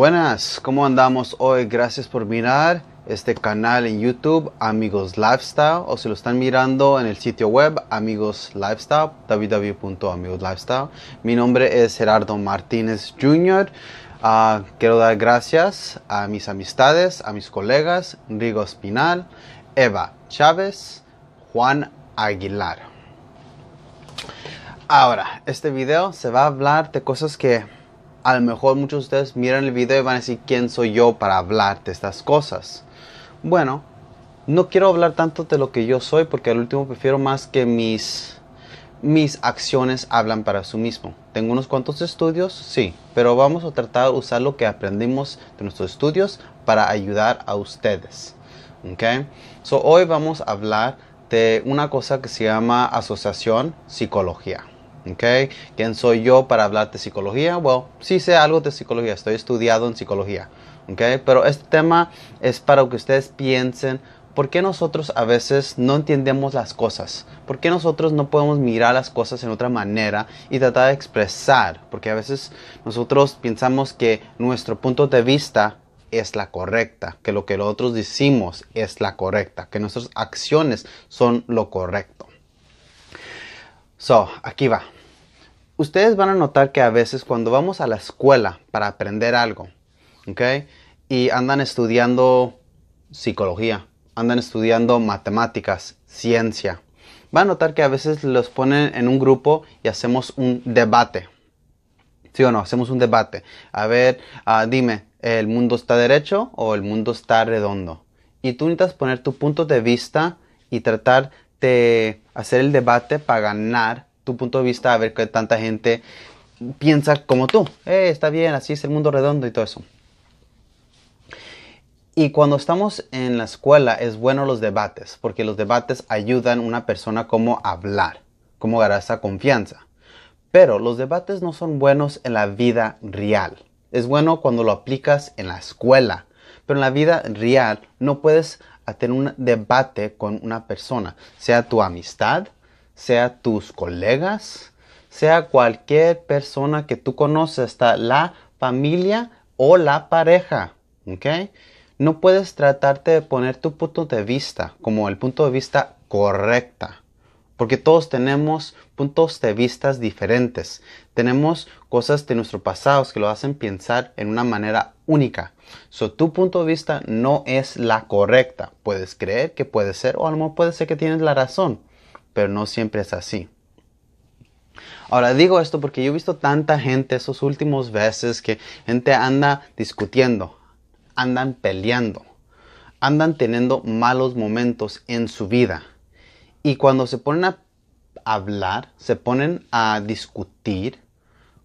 Buenas, ¿cómo andamos hoy? Gracias por mirar este canal en YouTube, Amigos Lifestyle, o si lo están mirando en el sitio web, Amigos Lifestyle, www.amigoslifestyle. Mi nombre es Gerardo Martínez Jr. Ah, quiero dar gracias a mis amistades, a mis colegas, Rigo Espinal, Eva Chávez, Juan Aguilar. Ahora, este video se va a hablar de cosas que a lo mejor muchos de ustedes miran el video y van a decir quién soy yo para hablar de estas cosas. Bueno, no quiero hablar tanto de lo que yo soy porque al último prefiero más que mis mis acciones hablan para sí mismo. Tengo unos cuantos estudios, sí, pero vamos a tratar de usar lo que aprendimos de nuestros estudios para ayudar a ustedes. ¿Ok? So, hoy vamos a hablar de una cosa que se llama asociación psicología. Okay. ¿Quién soy yo para hablar de psicología? Bueno, sí sé algo de psicología, estoy estudiado en psicología. Okay. Pero este tema es para que ustedes piensen por qué nosotros a veces no entendemos las cosas. ¿Por qué nosotros no podemos mirar las cosas en otra manera y tratar de expresar? Porque a veces nosotros pensamos que nuestro punto de vista es la correcta, que lo que nosotros decimos es la correcta, que nuestras acciones son lo correcto. So, aquí va. Ustedes van a notar que a veces cuando vamos a la escuela para aprender algo, ¿ok? Y andan estudiando psicología, andan estudiando matemáticas, ciencia, van a notar que a veces los ponen en un grupo y hacemos un debate. ¿Sí o no? Hacemos un debate. A ver, uh, dime, ¿el mundo está derecho o el mundo está redondo? Y tú necesitas poner tu punto de vista y tratar de hacer el debate para ganar tu punto de vista, a ver que tanta gente piensa como tú. Eh, está bien, así es el mundo redondo y todo eso. Y cuando estamos en la escuela es bueno los debates, porque los debates ayudan a una persona como hablar, como ganar esa confianza. Pero los debates no son buenos en la vida real. Es bueno cuando lo aplicas en la escuela, pero en la vida real no puedes tener un debate con una persona, sea tu amistad, sea tus colegas, sea cualquier persona que tú conoces, hasta la familia o la pareja. ¿ok? No puedes tratarte de poner tu punto de vista como el punto de vista correcta. Porque todos tenemos puntos de vista diferentes. Tenemos cosas de nuestro pasado que lo hacen pensar en una manera única. So, tu punto de vista no es la correcta. Puedes creer que puede ser o a lo mejor puede ser que tienes la razón, pero no siempre es así. Ahora digo esto porque yo he visto tanta gente esos últimos veces que gente anda discutiendo, andan peleando, andan teniendo malos momentos en su vida. Y cuando se ponen a hablar, se ponen a discutir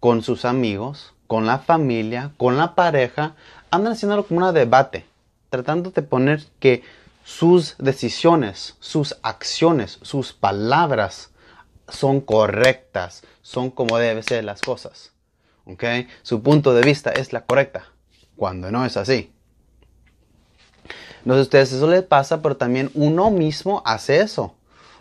con sus amigos, con la familia, con la pareja, andan haciéndolo como un debate, tratando de poner que sus decisiones, sus acciones, sus palabras son correctas, son como deben ser las cosas. ¿Ok? Su punto de vista es la correcta, cuando no es así. No sé ustedes eso les pasa, pero también uno mismo hace eso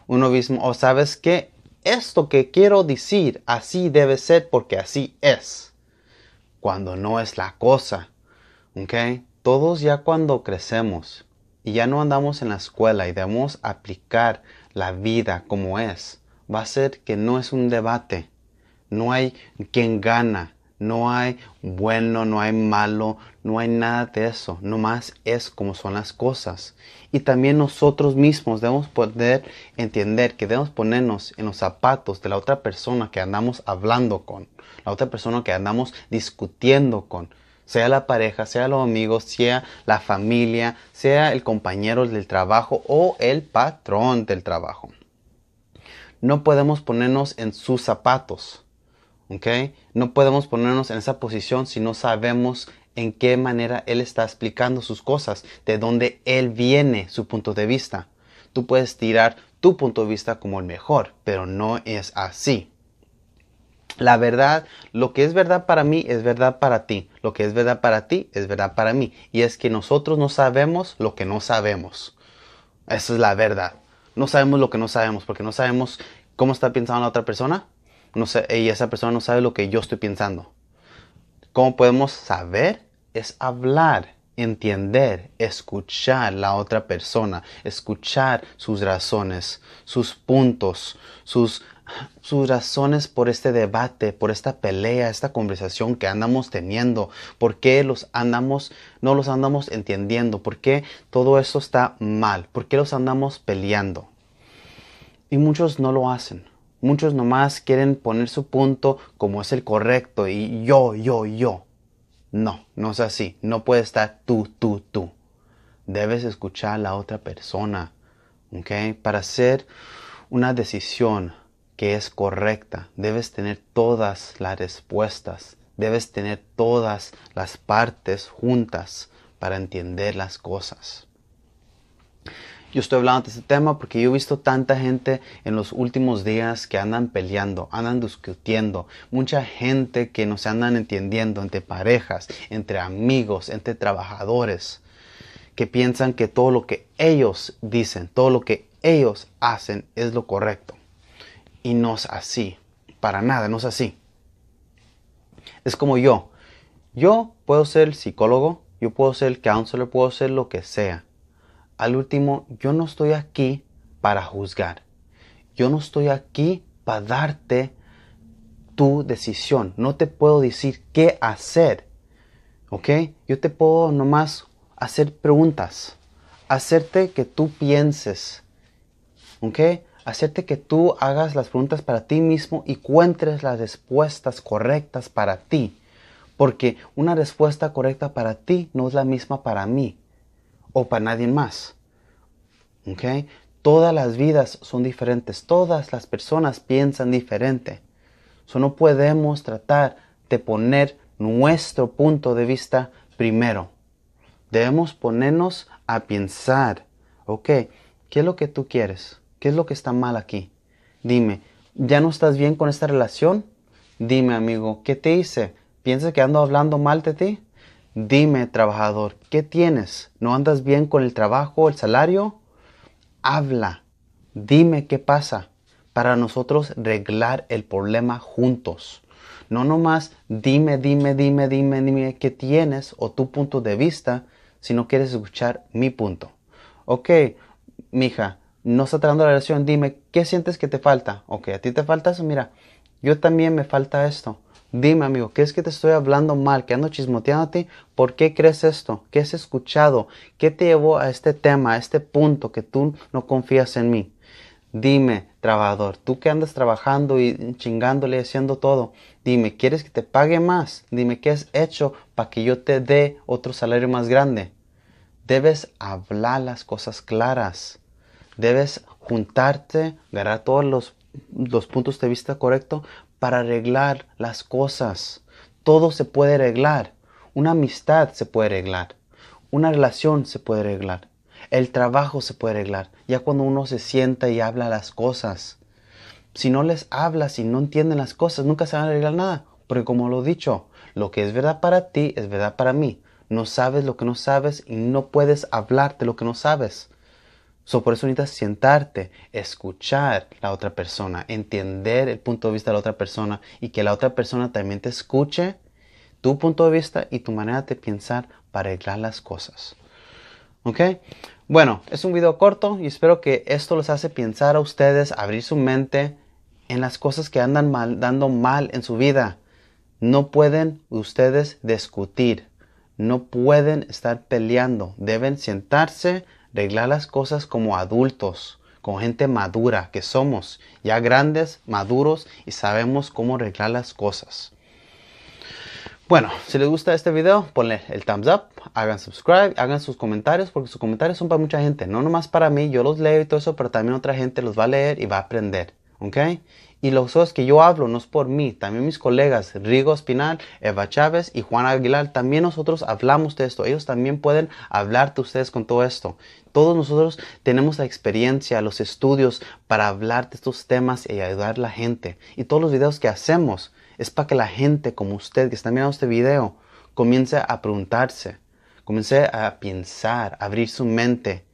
uno mismo, o sabes que esto que quiero decir así debe ser porque así es, cuando no es la cosa. ¿Ok? Todos ya cuando crecemos y ya no andamos en la escuela y debemos aplicar la vida como es, va a ser que no es un debate. No hay quien gana, no hay bueno, no hay malo, no hay nada de eso. Nomás es como son las cosas. Y también nosotros mismos debemos poder entender que debemos ponernos en los zapatos de la otra persona que andamos hablando con, la otra persona que andamos discutiendo con. Sea la pareja, sea los amigos, sea la familia, sea el compañero del trabajo o el patrón del trabajo. No podemos ponernos en sus zapatos no podemos ponernos en esa posición si no sabemos en qué manera Él está explicando sus cosas, de dónde Él viene, su punto de vista. Tú puedes tirar tu punto de vista como el mejor, pero no es así. La verdad, lo que es verdad para mí es verdad para ti. Lo que es verdad para ti es verdad para mí. Y es que nosotros no sabemos lo que no sabemos. Esa es la verdad. No sabemos lo que no sabemos porque no sabemos cómo está pensando la otra persona, no sé, y esa persona no sabe lo que yo estoy pensando. ¿Cómo podemos saber es hablar, entender, escuchar la otra persona, escuchar sus razones, sus puntos, sus, sus razones por este debate, por esta pelea, esta conversación que andamos teniendo, por qué los andamos, no los andamos entendiendo, por qué todo eso está mal, por qué los andamos peleando. Y muchos no lo hacen. Muchos nomás quieren poner su punto como es el correcto y yo, yo, yo. No, no es así. No puede estar tú, tú, tú. Debes escuchar a la otra persona, ¿ok? Para hacer una decisión que es correcta, debes tener todas las respuestas, debes tener todas las partes juntas para entender las cosas. Yo estoy hablando de este tema porque yo he visto tanta gente en los últimos días que andan peleando, andan discutiendo, mucha gente que no se andan entendiendo entre parejas, entre amigos, entre trabajadores, que piensan que todo lo que ellos dicen, todo lo que ellos hacen es lo correcto. Y no es así, para nada, no es así. Es como yo. Yo puedo ser psicólogo, yo puedo ser counselor, puedo ser lo que sea al último, yo no estoy aquí para juzgar. Yo no estoy aquí para darte tu decisión. No te puedo decir qué hacer. ¿Ok? Yo te puedo nomás hacer preguntas. Hacerte que tú pienses. ¿Ok? Hacerte que tú hagas las preguntas para ti mismo y encuentres las respuestas correctas para ti. Porque una respuesta correcta para ti no es la misma para mí o para nadie más. ¿Okay? Todas las vidas son diferentes, todas las personas piensan diferente. So no podemos tratar de poner nuestro punto de vista primero. Debemos ponernos a pensar, ok, ¿qué es lo que tú quieres? ¿Qué es lo que está mal aquí? Dime, ¿ya no estás bien con esta relación? Dime, amigo, ¿qué te hice? ¿Piensas que ando hablando mal de ti? Dime, trabajador, ¿qué tienes? ¿No andas bien con el trabajo, el salario? Habla, dime qué pasa para nosotros arreglar el problema juntos. No nomás dime, dime, dime, dime, dime qué tienes o tu punto de vista, si no quieres escuchar mi punto. Ok, mija, no está tratando la relación, dime, ¿qué sientes que te falta? Ok, a ti te falta eso, mira, yo también me falta esto. Dime, amigo, ¿qué es que te estoy hablando mal? ¿Que ando ti? ¿Por qué crees esto? ¿Qué has escuchado? ¿Qué te llevó a este tema, a este punto que tú no confías en mí? Dime, trabajador, tú que andas trabajando y chingándole, haciendo todo, dime, ¿quieres que te pague más? Dime, ¿qué has hecho para que yo te dé otro salario más grande? Debes hablar las cosas claras. Debes juntarte, agarrar todos los, los puntos de vista correctos para arreglar las cosas. Todo se puede arreglar. Una amistad se puede arreglar. Una relación se puede arreglar. El trabajo se puede arreglar. Ya cuando uno se sienta y habla las cosas. Si no les hablas y no entienden las cosas, nunca se van a arreglar nada. Porque como lo he dicho, lo que es verdad para ti es verdad para mí. No sabes lo que no sabes y no puedes hablarte lo que no sabes. So, por eso necesitas sentarte, escuchar la otra persona, entender el punto de vista de la otra persona y que la otra persona también te escuche tu punto de vista y tu manera de pensar para arreglar las cosas. ¿Ok? Bueno, es un video corto y espero que esto les hace pensar a ustedes, abrir su mente en las cosas que andan mal, dando mal en su vida. No pueden ustedes discutir, no pueden estar peleando, deben sentarse, arreglar las cosas como adultos, como gente madura que somos, ya grandes, maduros y sabemos cómo arreglar las cosas. Bueno, si les gusta este video, ponle el thumbs up, hagan subscribe, hagan sus comentarios, porque sus comentarios son para mucha gente, no nomás para mí, yo los leo y todo eso, pero también otra gente los va a leer y va a aprender, ¿ok? Y los cosas que yo hablo no es por mí, también mis colegas Rigo Espinal, Eva Chávez y Juan Aguilar, también nosotros hablamos de esto. Ellos también pueden hablar de ustedes con todo esto. Todos nosotros tenemos la experiencia, los estudios para hablar de estos temas y ayudar a la gente. Y todos los videos que hacemos es para que la gente como usted que está mirando este video comience a preguntarse, comience a pensar, abrir su mente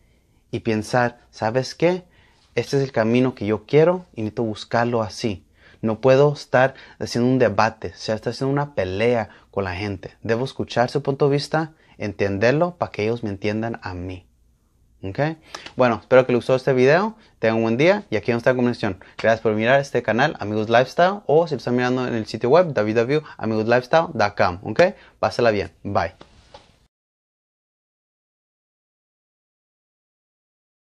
y pensar, ¿sabes qué? Este es el camino que yo quiero y necesito buscarlo así. No puedo estar haciendo un debate, o sea, estar haciendo una pelea con la gente. Debo escuchar su punto de vista, entenderlo para que ellos me entiendan a mí. ¿Ok? Bueno, espero que les gustó este video. Tengan un buen día y aquí está la comunicación. Gracias por mirar este canal, Amigos Lifestyle, o si lo están mirando en el sitio web, www.amigoslifestyle.com. ¿Ok? Pásala bien. Bye.